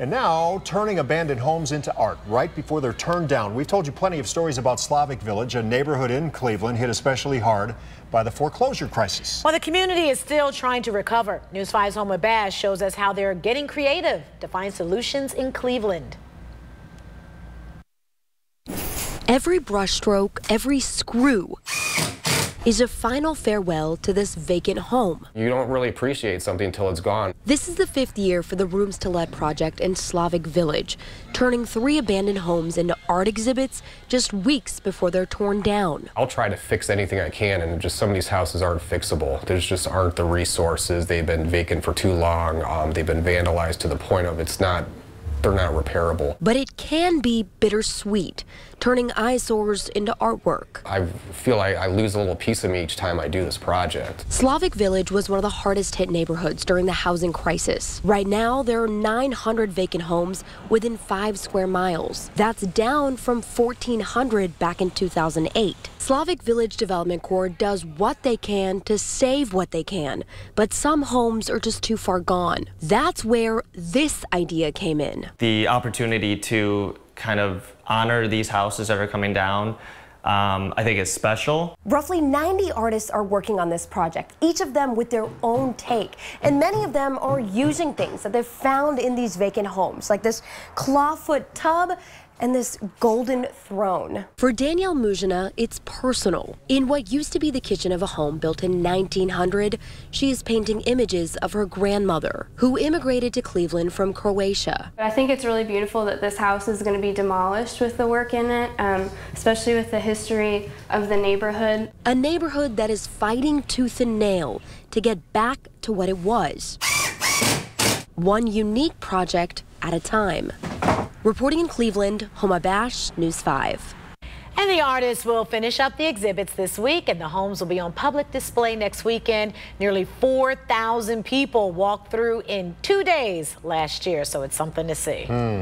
And now turning abandoned homes into art right before they're turned down. We've told you plenty of stories about Slavic Village, a neighborhood in Cleveland hit especially hard by the foreclosure crisis. Well, the community is still trying to recover. News 5's Homa Bash shows us how they're getting creative to find solutions in Cleveland. Every brushstroke, every screw is a final farewell to this vacant home. You don't really appreciate something until it's gone. This is the fifth year for the Rooms to Let project in Slavic Village, turning three abandoned homes into art exhibits just weeks before they're torn down. I'll try to fix anything I can, and just some of these houses aren't fixable. There's just aren't the resources. They've been vacant for too long. Um, they've been vandalized to the point of it's not they're not repairable. But it can be bittersweet, turning eyesores into artwork. I feel like I lose a little piece of me each time I do this project. Slavic Village was one of the hardest hit neighborhoods during the housing crisis. Right now, there are 900 vacant homes within five square miles. That's down from 1,400 back in 2008. Slavic Village Development Corps does what they can to save what they can, but some homes are just too far gone. That's where this idea came in. The opportunity to kind of honor these houses that are coming down um, I think it's special. Roughly 90 artists are working on this project, each of them with their own take. And many of them are using things that they've found in these vacant homes, like this clawfoot tub and this golden throne. For Danielle Mujina, it's personal. In what used to be the kitchen of a home built in 1900, she is painting images of her grandmother, who immigrated to Cleveland from Croatia. I think it's really beautiful that this house is going to be demolished with the work in it, um, especially with the history of the neighborhood. A neighborhood that is fighting tooth and nail to get back to what it was. One unique project at a time. Reporting in Cleveland, Homa Bash, News 5. And the artists will finish up the exhibits this week, and the homes will be on public display next weekend. Nearly 4,000 people walked through in two days last year, so it's something to see. Mm.